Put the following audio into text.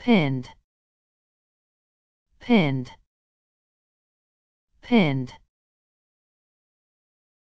pinned. Pinned. Pinned.